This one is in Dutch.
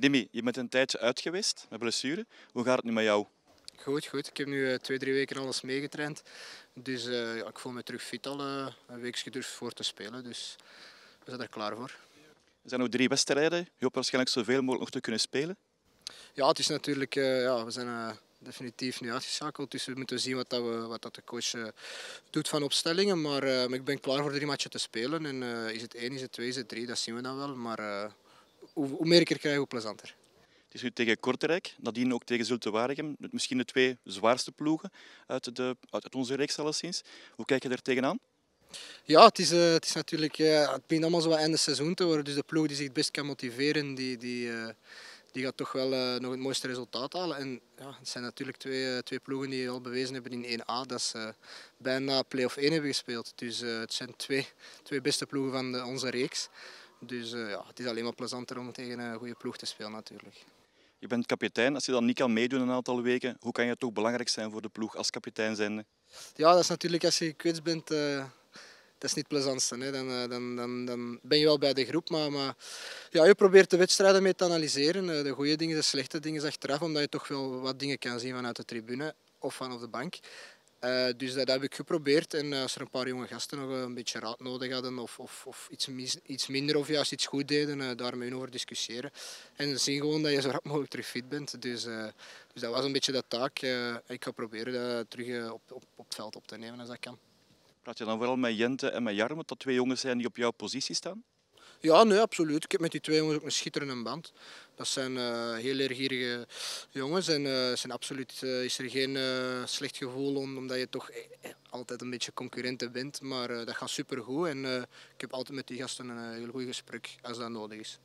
Demi, je bent een tijdje uit geweest met blessure. Hoe gaat het nu met jou? Goed, goed. Ik heb nu twee, drie weken alles meegetraind. Dus uh, ja, ik voel me terug fit al uh, een weekje durf voor te spelen. Dus we zijn er klaar voor. Er zijn nog drie wedstrijden. Je hoopt waarschijnlijk zoveel mogelijk nog te kunnen spelen. Ja, het is natuurlijk... Uh, ja, we zijn definitief nu uitgeschakeld. Dus we moeten zien wat, dat we, wat dat de coach doet van opstellingen. Maar, maar, ik ben klaar voor drie matchen te spelen. En is het één, is het twee, is het drie, dat zien we dan wel. Maar hoe, meer ik er krijg, hoe plezanter. Het is nu tegen Kortrijk, nadien ook tegen Zulte Waregem. Misschien de twee zwaarste ploegen uit, de, uit onze reeks alleszins. Hoe kijk je daar tegenaan? Ja, het is, uh, het is natuurlijk... Uh, het begint allemaal zo einde seizoen te worden. Dus de ploeg die zich het best kan motiveren, die, die, uh, die gaat toch wel nog het mooiste resultaat halen. En ja, het zijn natuurlijk twee, twee ploegen die al bewezen hebben in 1A dat ze bijna play-off 1 hebben gespeeld. Dus het zijn twee, twee beste ploegen van de, onze reeks. Dus ja, het is alleen maar plezanter om tegen een goede ploeg te spelen natuurlijk. Je bent kapitein. Als je dan niet kan meedoen een aantal weken, hoe kan je toch belangrijk zijn voor de ploeg als kapitein zijnde? Ja, dat is natuurlijk als je gekwetst bent, uh, dat is niet het plezantste. Hè. Dan, uh, dan, dan, dan ben je wel bij de groep, maar, maar ja, je probeert de wedstrijden mee te analyseren. De goede dingen, de slechte dingen achteraf, omdat je toch wel wat dingen kan zien vanuit de tribune of vanaf de bank. Uh, dus dat heb ik geprobeerd. En als er een paar jonge gasten nog een beetje raad nodig hadden of, of, of iets, iets, minder of juist iets goed deden, uh, daarmee over discussiëren. En zien gewoon dat je zo rap mogelijk terug fit bent. Dus, dus dat was een beetje de taak. ik ga proberen dat terug op, op, op het veld op te nemen als dat kan. Praat je dan vooral met Jente en met Jarmo, dat twee jongens zijn die op jouw positie staan? Ja, nee, absoluut. Ik heb met die twee jongens ook een schitterende band. Dat zijn uh, heel leergierige jongens en uh, zijn absoluut uh, is er geen slecht gevoel om, omdat je toch altijd een beetje concurrenten bent. Maar dat gaat supergoed en ik heb altijd met die gasten een heel goed gesprek als dat nodig is.